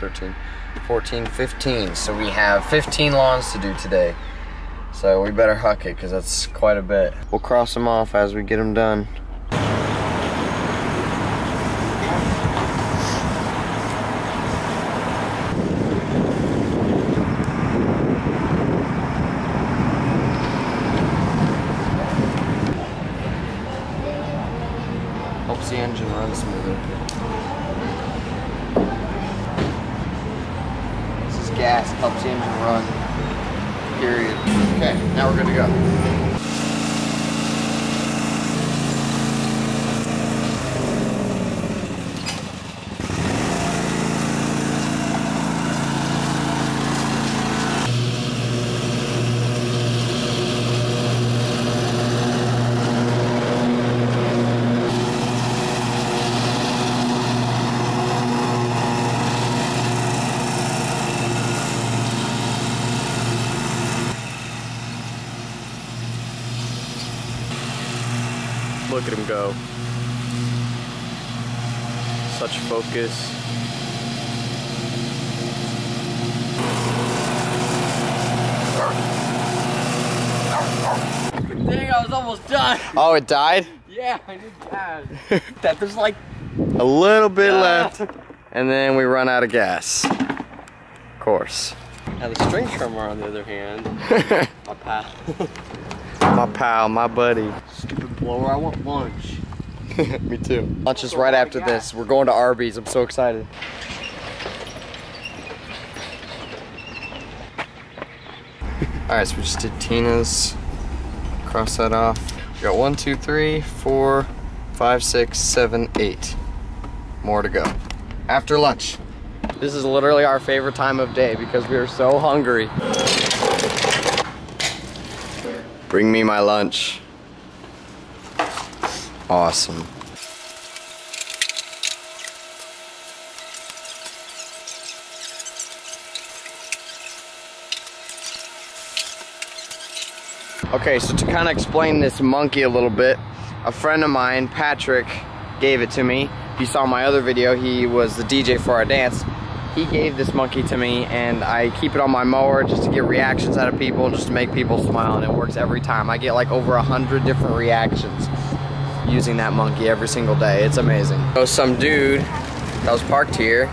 13, 14, 15. So we have 15 lawns to do today. So we better huck it because that's quite a bit. We'll cross them off as we get them done. Helps the engine run smoother. This is gas, helps the engine run. Period. Okay, now we're good to go. Look at him go. Such focus. Dang, I was almost done. Oh, it died? Yeah, I did that. that there's like A little bit left. And then we run out of gas. Of course. Now the string trimmer on the other hand, my pal. my pal, my buddy. Stupid blower, I want lunch. Me too. Lunch is right after this. We're going to Arby's. I'm so excited. Alright, so we just did Tina's. Cross that off. We got one, two, three, four, five, six, seven, eight. More to go. After lunch. This is literally our favorite time of day because we are so hungry. Bring me my lunch. Awesome. Okay, so to kind of explain this monkey a little bit, a friend of mine, Patrick, gave it to me. If you saw my other video, he was the DJ for our dance. He gave this monkey to me and I keep it on my mower just to get reactions out of people, and just to make people smile and it works every time. I get like over a hundred different reactions using that monkey every single day. It's amazing. So some dude that was parked here,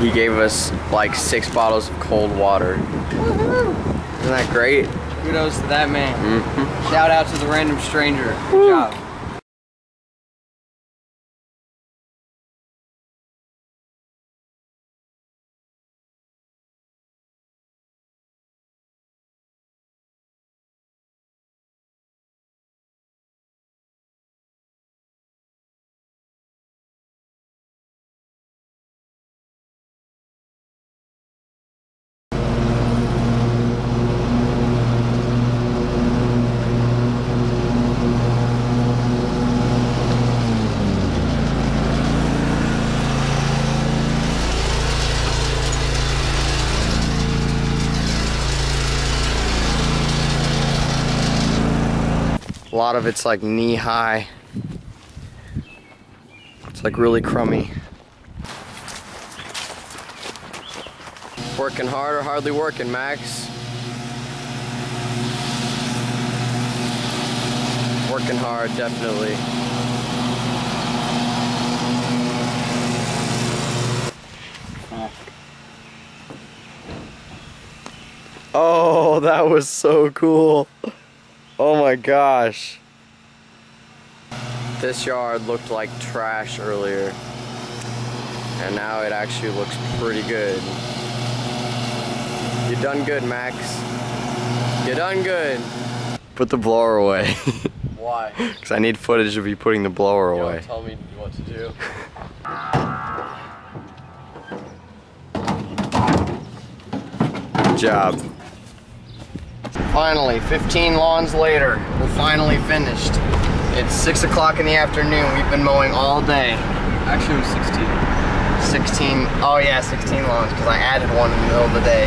he gave us like six bottles of cold water. Isn't that great? Kudos to that man. Mm-hmm. Shout out to the random stranger. Good job. Lot of it's like knee high. It's like really crummy. Working hard or hardly working, Max? Working hard, definitely. Oh, that was so cool. Oh my gosh. This yard looked like trash earlier. And now it actually looks pretty good. You done good, Max. You done good. Put the blower away. Why? Because I need footage of you putting the blower You away. don't tell me what to do. Good job. Finally, 15 lawns later, we're finally finished. It's 6 o'clock in the afternoon. We've been mowing all day. Actually, it was 16. 16, oh yeah, 16 lawns because I added one in the middle of the day.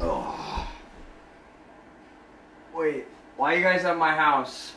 Oh. Wait, why are you guys at my house?